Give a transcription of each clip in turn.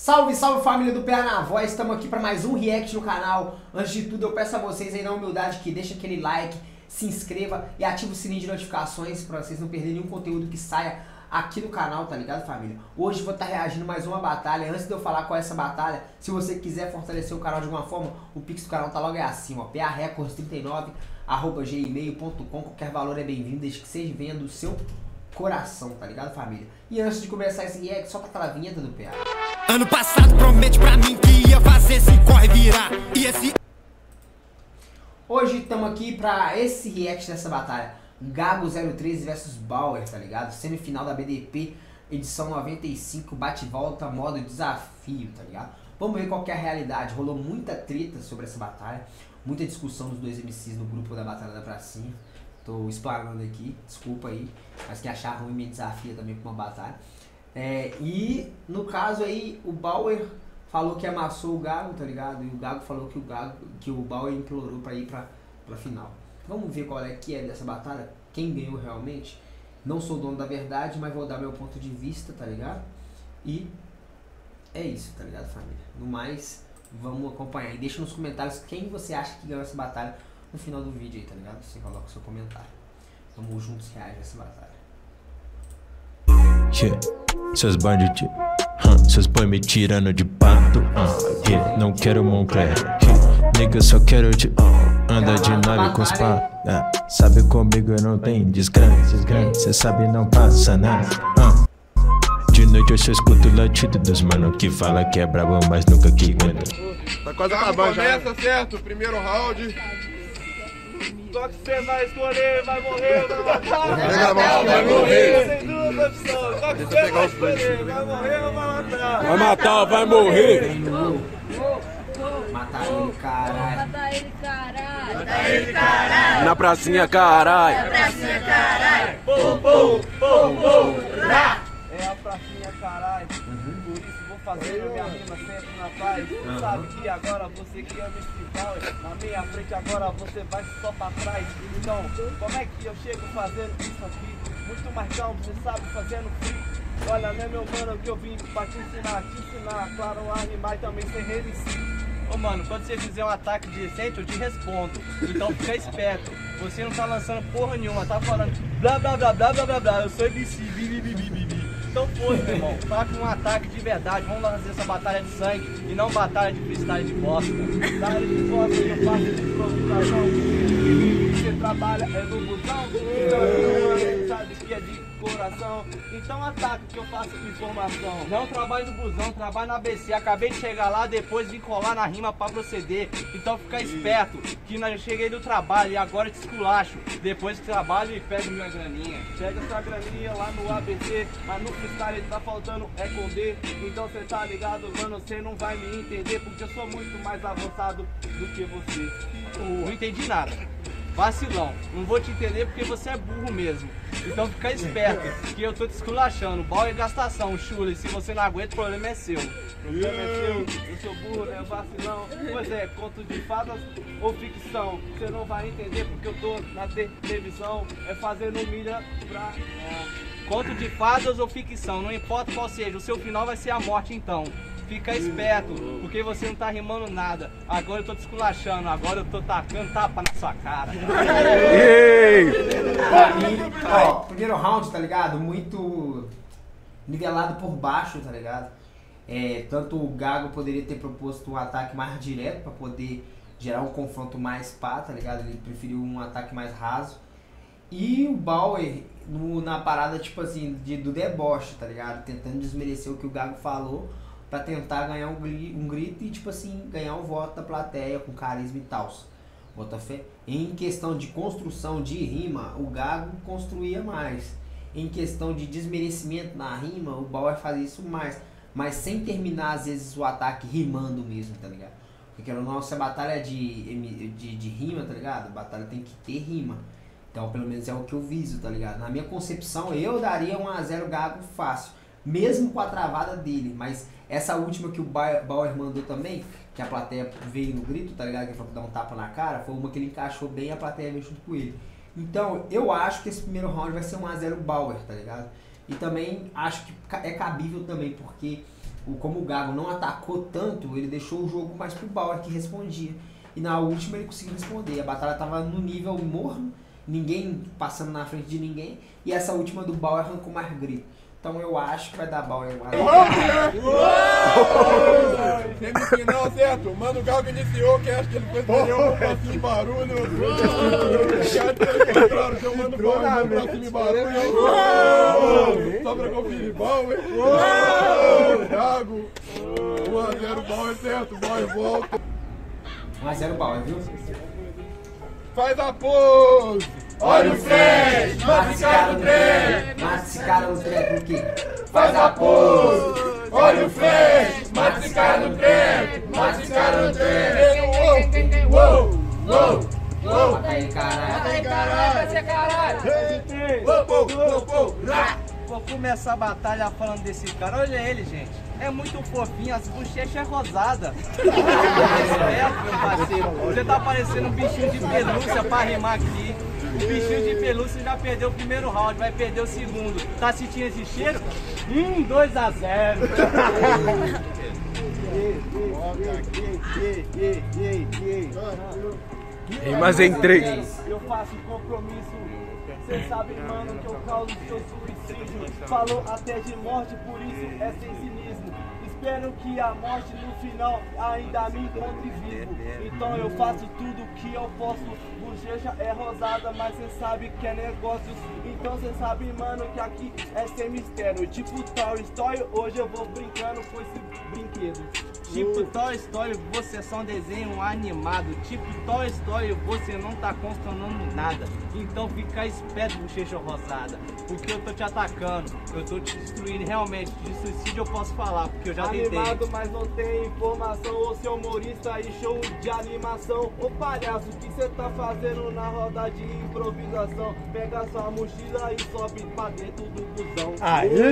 Salve, salve família do Pé na Voz, estamos aqui para mais um react no canal. Antes de tudo, eu peço a vocês aí na humildade que deixa aquele like, se inscreva e ative o sininho de notificações para vocês não perderem nenhum conteúdo que saia aqui no canal, tá ligado, família? Hoje vou estar tá reagindo mais uma batalha. Antes de eu falar qual é essa batalha, se você quiser fortalecer o canal de alguma forma, o pix do canal tá logo aí acima, ó, parecords39 arroba gmail.com, qualquer valor é bem-vindo, desde que seja venha do seu coração, tá ligado, família? E antes de começar esse react, só aquela vinheta do PA. Ano passado promete pra mim que ia fazer esse corre virar. E esse. Hoje estamos aqui pra esse react dessa batalha. Gago 013 versus Bauer, tá ligado? Semifinal da BDP, edição 95, bate-volta, modo desafio, tá ligado? Vamos ver qual é a realidade. Rolou muita treta sobre essa batalha, muita discussão dos dois MCs no grupo da Batalha da Pracinha. Tô explanando aqui, desculpa aí, mas que achar ruim me desafia também pra uma batalha. É, e no caso aí, o Bauer falou que amassou o Gago, tá ligado? E o Gago falou que o Gago, que o Bauer implorou pra ir pra, pra final. Vamos ver qual é que é dessa batalha, quem ganhou realmente. Não sou dono da verdade, mas vou dar meu ponto de vista, tá ligado? E é isso, tá ligado, família? No mais, vamos acompanhar. E deixa nos comentários quem você acha que ganhou essa batalha no final do vídeo aí, tá ligado? Você coloca o seu comentário. Vamos juntos reagir a essa batalha. Yeah. Seus bandidos, huh. seus põe me tirando de pato. Uh. Yeah. Não quero Moncler, yeah. nigga, só quero te. Anda de nave com os pá. Yeah. Sabe comigo eu não tenho desgrande. Cê sabe não passa nada. Uh. De noite eu só escuto o latido dos mano que fala que é brabo, mas nunca que aguenta. Tá quase acabando já. Começa certo, primeiro round. Só que você vai escolher, vai morrer vai matar. Vai morrer. Só que você vai escolher, vai morrer ou vai matar. Vai matar, vai morrer. Matar ele, caralho. Mata ele, caralho. Mata ele, caralho. Na pracinha, caralho. Pracinha, caralho. Pum, pum, pum, pum. É a pracinha, caralho. Por isso vou fazer a minha rima paz. Tu sabe que agora você que ama power. Na minha frente agora você vai só pra trás. Então, como é que eu chego fazendo isso aqui? Muito mais calmo, você sabe, fazendo free. Olha, né, meu mano, que eu vim pra te ensinar, te ensinar, claro, rimar e também ser MC. Ô mano, quando você fizer um ataque decente, eu te respondo. Então fica esperto. Você não tá lançando porra nenhuma, tá falando blá blá blá blá blá blá blá. Eu sou MC, bi. Então foi, meu irmão. Faça um ataque de verdade. Vamos lá fazer essa batalha de sangue e não batalha de freestyle de bosta. Batalha de bosta eu faço de improvisação. Você trabalha é no busão. Então, sabe que é de coração. Então ataque que eu faço informação. Não trabalho no busão, trabalho na ABC. Acabei de chegar lá, depois vim colar na rima pra proceder. Então fica esperto, que eu cheguei do trabalho e agora te esculacho. Depois que trabalho e pego minha graninha. Pega sua graninha lá no ABC, mas no freestyle tá faltando é com D. Então cê tá ligado, mano, cê não vai me entender, porque eu sou muito mais avançado do que você. Não entendi nada. Vacilão, não vou te entender porque você é burro mesmo. Então fica esperto, que eu tô te esculachando. Bal é gastação, chula. E se você não aguenta, o problema é seu. O problema é seu, eu sou burro, é vacilão. Pois é, conto de fadas ou ficção. Você não vai entender porque eu tô na televisão. É fazendo milha pra. É. Conto de fadas ou ficção, não importa qual seja, o seu final vai ser a morte então. Fica esperto, porque você não tá rimando nada. Agora eu tô te esculachando, agora eu tô tacando tapa na sua cara. E, ó, primeiro round, tá ligado? Muito nivelado por baixo, tá ligado? É, tanto o Gago poderia ter proposto um ataque mais direto pra poder gerar um confronto mais pá, tá ligado? Ele preferiu um ataque mais raso. E o Bauer no, na parada, tipo assim, de, do deboche, tá ligado? Tentando desmerecer o que o Gago falou pra tentar ganhar um, um grito e, tipo assim, ganhar o voto da plateia com carisma e tal. Bota fé. Em questão de construção de rima, o Gago construía mais. Em questão de desmerecimento na rima, o Bauer fazia isso mais. Mas sem terminar, às vezes, o ataque rimando mesmo, tá ligado? Porque a nossa batalha de, de, de rima, tá ligado? Batalha tem que ter rima. Então, pelo menos é o que eu viso, tá ligado? Na minha concepção, eu daria um a 0 Gago fácil. Mesmo com a travada dele. Mas essa última que o Ba- Bauer mandou também, que a plateia veio no grito, tá ligado? Que foi dar um tapa na cara, foi uma que ele encaixou bem a plateia veio junto com ele. Então, eu acho que esse primeiro round vai ser um a 0 Bauer, tá ligado? E também acho que é cabível também, porque o, como o Gago não atacou tanto, ele deixou o jogo mais pro Bauer que respondia. E na última ele conseguiu responder. A batalha tava no nível morno, ninguém passando na frente de ninguém. E essa última do Bauer arrancou mais grito. Então eu acho que vai dar Bauer. Semifinal, certo? Mano, o Galgo iniciou, que acha que ele foi um passinho de barulho. Claro que eu mando um passinho de barulho. Só pra conferir, Bauer. Gago. 1x0 Bauer, certo? Bauer volta. 1x0 Bauer, viu? Faz a pose. Olha o Fred, Mata esse cara no trem! Mata esse cara no trem, por quê? faz a pose. Olha o Fred, mata esse cara no trem. Mata esse cara no trem. Uou, uou, uou. Mata ele, caralho. Caralho, você caralho. Uou, uou, uou, uou. Rá. Vou começar a batalha falando desse cara. Olha ele, gente. É muito fofinho, as bochechas é rosada. Respeito, meu parceiro. Você tá parecendo um bichinho de pelúcia pra rimar aqui. O bichinho de pelúcia já perdeu o primeiro round, vai perder o segundo. Tá sentindo esse cheiro? Hum, 2 a 0 Rimas em três. Eu faço compromisso. Cê sabe, mano, que eu causo seu suicídio. Falou até de morte, por isso é sem. Espero que a morte no final ainda me encontre vivo. Então eu faço tudo que eu posso. Bochecha é rosada, mas cê sabe que é negócios. Então cê sabe, mano, que aqui é sem mistério. Tipo Toy Story, hoje eu vou brincando com esse brinquedo. Tipo Toy Story, você é só um desenho animado. Tipo Toy Story, você não tá consternando nada. Então fica esperto, bochecha rosada. Porque eu tô te atacando, eu tô te destruindo. Realmente, de suicídio eu posso falar, porque eu já tentei. Animado, mas não tem informação. Ô seu humorista e show de animação. Ô palhaço, o que você tá fazendo na roda de improvisação? Pega sua mochila e sobe pra dentro do busão.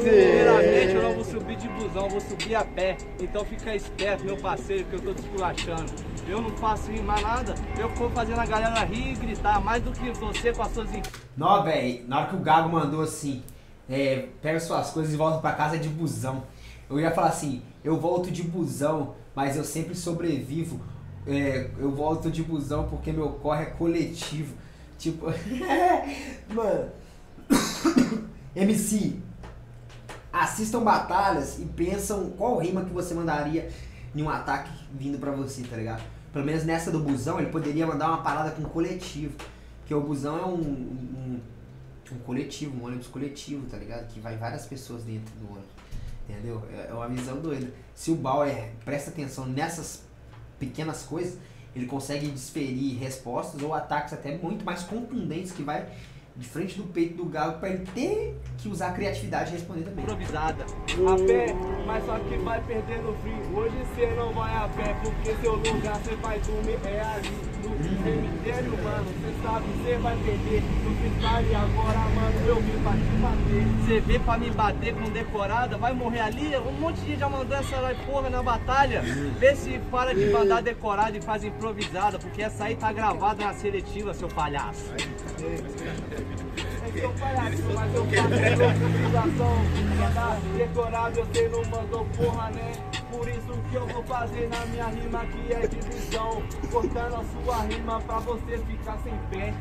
Primeiramente, eu não vou subir de busão, vou subir a pé. Então fica esperto, meu parceiro, que eu tô te esculachando. Eu não faço rimar nada, eu vou fazendo a galera rir e gritar mais do que você com as suas Nó, velho, na hora que o Gago mandou assim, é, pega suas coisas e volta pra casa de busão. Eu ia falar assim, eu volto de busão, mas eu sempre sobrevivo. É, eu volto de busão porque meu corre é coletivo. Tipo, mano, MC, assistam batalhas e pensam qual rima que você mandaria em um ataque vindo pra você, tá ligado? Pelo menos nessa do busão, ele poderia mandar uma parada com coletivo. Porque o busão é um, um, um coletivo, um ônibus coletivo, tá ligado? Que vai várias pessoas dentro do ônibus. Entendeu? É é uma visão doida. Se o Bauer presta atenção nessas pequenas coisas, ele consegue desferir respostas ou ataques até muito mais contundentes que vai de frente do peito do galo pra ele ter que usar a criatividade e responder também. improvisada. A pé, mas só que vai perdendo frio. Hoje você não vai a pé, porque seu lugar você vai dormir é ali. No cemitério, mano, você sabe, você vai perder. No freestyle agora, mano, eu vim pra te bater. Você vê pra me bater com decorada, vai morrer ali. Um monte de gente já mandou essa porra na batalha. Vê se para de mandar decorada e faz improvisada, porque essa aí tá gravada na seletiva, seu palhaço. Seu palhaço, mas eu faço improvisação. Mandar decorado, você não mandou porra, né? Por isso que eu vou fazer na minha rima que é divisão. Cortando a sua rima pra você ficar sem pé.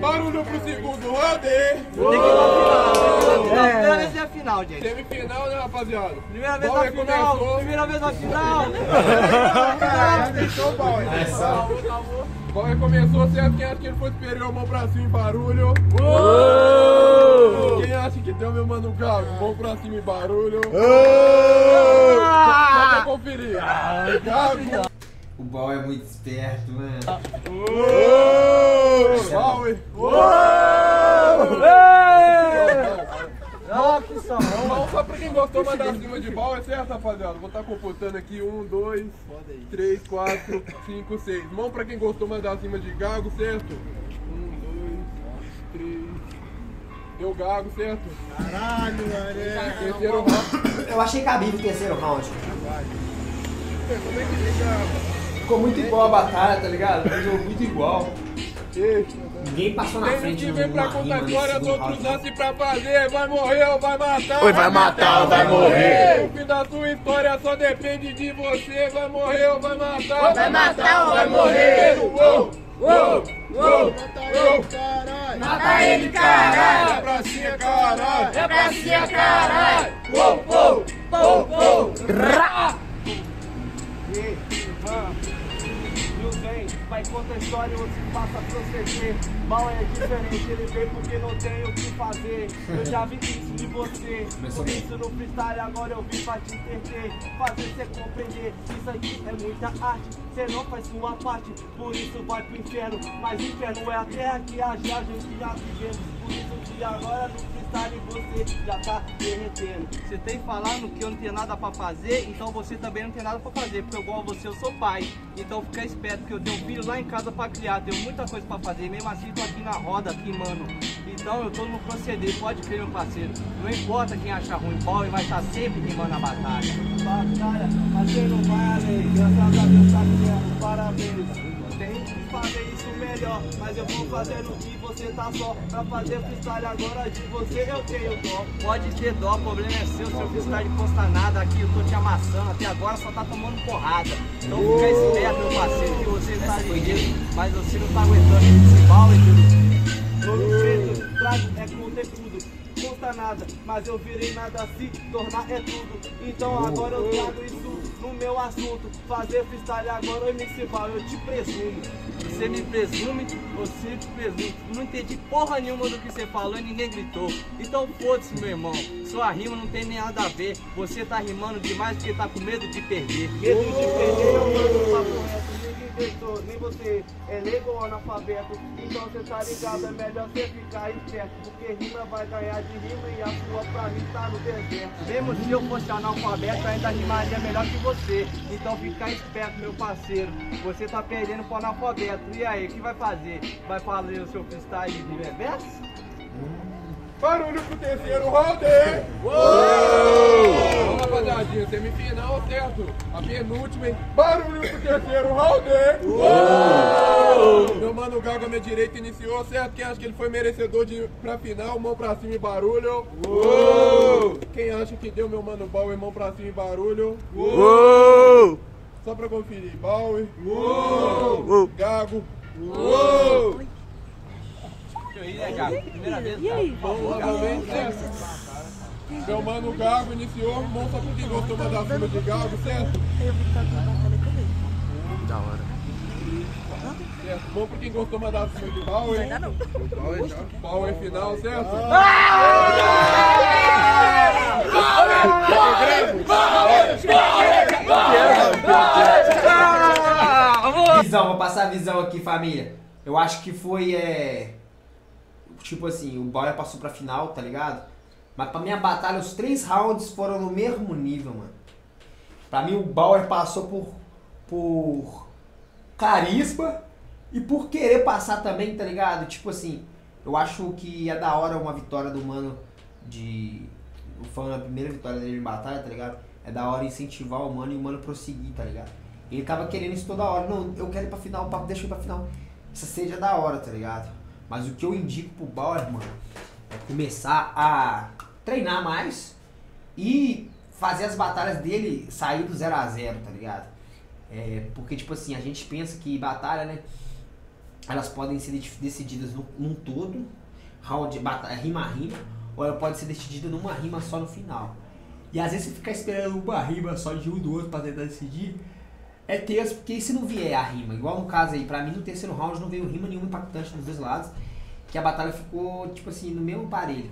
Barulho pro segundo round. Ir na final. Primeira vez é a final, gente. Semifinal, né, rapaziada? Primeira vez na final. começou. Primeira vez na final. Então, Bauer. Bauer começou certo. Quem acha que ele foi superior, mão pra cima e barulho. Quem acha que deu meu mano Gago? Mão pra cima e barulho. Só, só pra conferir. Gago. O Bauer é muito esperto, mano. Bauer. Ó, que são. Mão só pra quem gostou, mandar acima de Bauer, certo, rapaziada? Vou estar computando aqui. Um, dois, três, quatro, cinco, seis. Mão pra quem gostou, mandar acima de Gago, certo? Um, dois, três. Deu Gago, certo? Caralho, mano. Terceiro round. Eu achei cabível o terceiro round. Como é que fica? Ficou muito igual a batalha, tá ligado? Um jogo muito igual. Ninguém passou na Tem frente que no vem pra contar história, round. lance pra fazer. Vai morrer ou vai matar? Oi, vai matar ou vai morrer? No fim da sua história só depende de você. Vai morrer ou vai matar? Vai matar ou vai morrer? Uou, uou, uou, uou. Mata ele, caralho! É pra cima, caralho! É pra cima, caralho! Uou, uou, uou, uou. Vai contar a história, você passa a proceder. Mal é diferente, ele vem porque não tem o que fazer. Eu já vi isso de você, por isso no freestyle agora eu vim pra te entender. Fazer você compreender, isso aqui é muita arte. Você não faz sua parte, por isso vai pro inferno. Mas inferno é a terra que a gente já vivemos. Por isso que agora no freestyle você já tá derretendo. Você tem falando que eu não tenho nada pra fazer, então você também não tem nada pra fazer. Porque igual você, eu sou pai. Então fica esperto que eu tenho um filho lá em casa pra criar. Tenho muita coisa pra fazer, mesmo assim tô aqui na roda, aqui, mano. Então eu tô no proceder, pode crer, meu parceiro. Não importa quem achar ruim, Bauer vai estar sempre rimando a batalha. Batalha, mas você não vai além. Graças a Deus tá ganhando, parabéns. Fazer isso melhor, mas eu vou fazendo o que você tá só. Pra fazer freestyle agora de você eu tenho dó. Pode ter dó, problema é seu, seu freestyle custa nada. Aqui eu tô te amassando, até agora só tá tomando porrada. Então fica esperto, meu parceiro, que você tá ligeiro, mas você não tá aguentando esse pau, entendeu? Todo jeito, trago é conteúdo. Custa nada, mas eu virei nada se tornar é tudo. Então agora eu trago isso no meu assunto. Fazer freestyle agora, MC Val, eu te presumo. Você me presume, você te presume. Não entendi porra nenhuma do que você falou e ninguém gritou. Então foda-se, meu irmão. Sua rima não tem nem nada a ver. Você tá rimando demais porque tá com medo de perder. Medo de perder, eu mando papo reto. Gritou, nem você é leigo ou analfabeto. Então você tá ligado, é melhor você ficar esperto. Porque rima vai ganhar de rima e a sua pra mim tá no deserto. Mesmo se eu fosse analfabeto, ainda rimaria melhor que você. Então fica esperto, meu parceiro. Você tá perdendo pro analfabeto. E aí, o que vai fazer? Vai fazer o seu freestyle de reverso? Barulho pro terceiro round! Uou! Rapaziadinha, semifinal, certo? A penúltima, hein? Barulho pro terceiro round! Uou! Meu mano Gago à minha direita iniciou, certo? Quem acha que ele foi merecedor de ir pra final, mão pra cima e barulho. Uou! Quem acha que deu meu mano Bauer, mão pra cima e barulho. Uou! Só pra conferir, Bauer. Uou! Gago. Uou! Primeira vez, Vamos novamente, certo? Meu mano Gago iniciou, mostra pra quem gostou mandar cima de Gago, certo? Da hora. Certo, mão pra quem gostou mandar cima de Bauer. Ainda não. Bauer final, certo? Visão, vou passar a visão aqui, família. Eu acho que foi, é... Tipo assim, o Bauer passou pra final, tá ligado? Mas pra minha batalha, os três rounds foram no mesmo nível, mano. Pra mim, o Bauer passou por... Por... Carisma e por querer passar também, tá ligado? Tipo assim, eu acho que é da hora uma vitória do mano de. Foi a primeira vitória dele em batalha, tá ligado? É da hora incentivar o mano e o mano prosseguir, tá ligado? Ele tava querendo isso toda hora. Não, eu quero ir pra final, papo, deixa eu ir pra final. Essa é da hora, tá ligado? Mas o que eu indico pro Bauer, mano, é começar a treinar mais e fazer as batalhas dele sair do 0 a 0 tá ligado? É, porque, tipo assim, a gente pensa que batalha, né? Elas podem ser dec- decididas num, num todo, round, batalha, rima a rima, ou ela pode ser decidida numa rima só no final. E às vezes você ficar esperando uma rima só de um do outro pra tentar decidir, é tenso, porque se não vier a rima, igual no caso aí, pra mim no terceiro round não veio rima nenhuma impactante nos dois lados, que a batalha ficou, tipo assim, no mesmo parelho.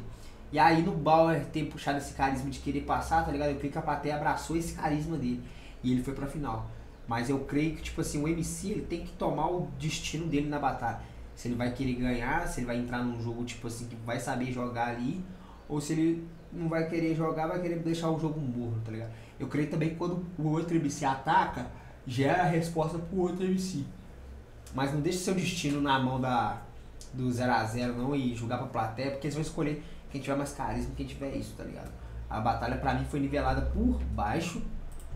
E aí no Bauer ter puxado esse carisma de querer passar, tá ligado? Eu creio que a plateia abraçou esse carisma dele. E ele foi pra final. Mas eu creio que, tipo assim, o MC ele tem que tomar o destino dele na batalha. Se ele vai querer ganhar, se ele vai entrar num jogo, tipo assim, que vai saber jogar ali, ou se ele não vai querer jogar, vai querer deixar o jogo morno, tá ligado? Eu creio também que quando o outro MC ataca, gera a resposta pro outro MC. Mas não deixe seu destino na mão da, do 0x0 não e jogar pra plateia, porque eles vão escolher quem tiver mais carisma, quem tiver isso, tá ligado? A batalha pra mim foi nivelada por baixo,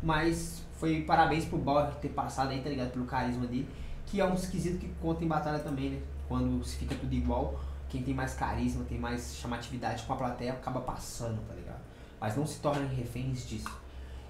mas foi parabéns pro Bauer ter passado aí, tá ligado? Pelo carisma dele, que é um esquisito que conta em batalha também, né? Quando se fica tudo igual, quem tem mais carisma, tem mais chamatividade com a plateia, acaba passando, tá ligado? Mas não se tornem reféns disso.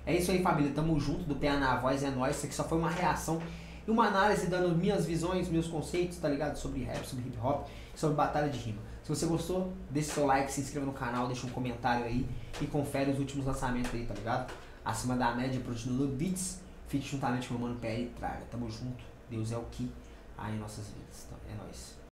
É isso aí, família. Tamo junto do PA na voz, é nóis. Isso aqui só foi uma reação e uma análise dando minhas visões, meus conceitos, tá ligado? Sobre rap, sobre hip hop, sobre batalha de rima. Se você gostou, deixa seu like, se inscreva no canal, deixa um comentário aí e confere os últimos lançamentos aí, tá ligado? Acima da média, produzindo Beats. Fique juntamente com o meu mano e traga. Tamo junto. Deus é o que há em nossas vidas. Então, é nóis.